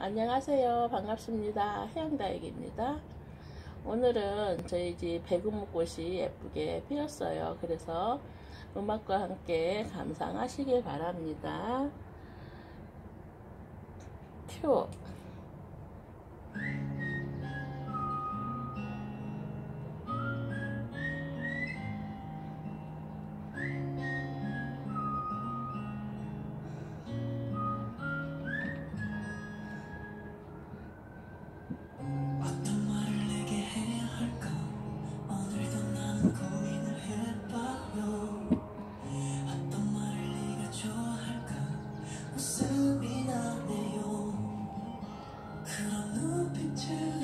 안녕하세요. 반갑습니다. 해양다육입니다. 오늘은 저희 집 배구목꽃이 예쁘게 피었어요. 그래서 음악과 함께 감상하시길 바랍니다. 큐. 그런 눈빛을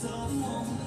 someone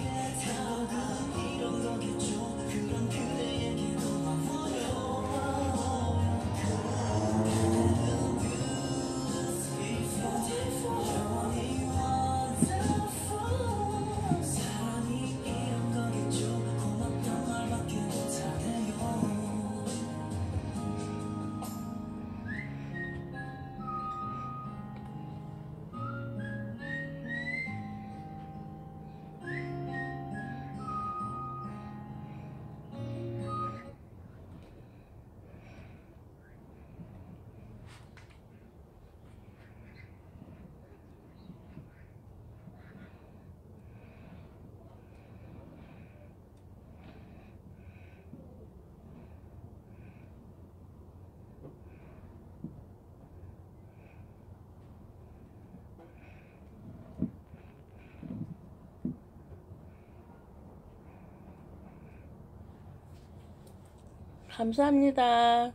감사합니다.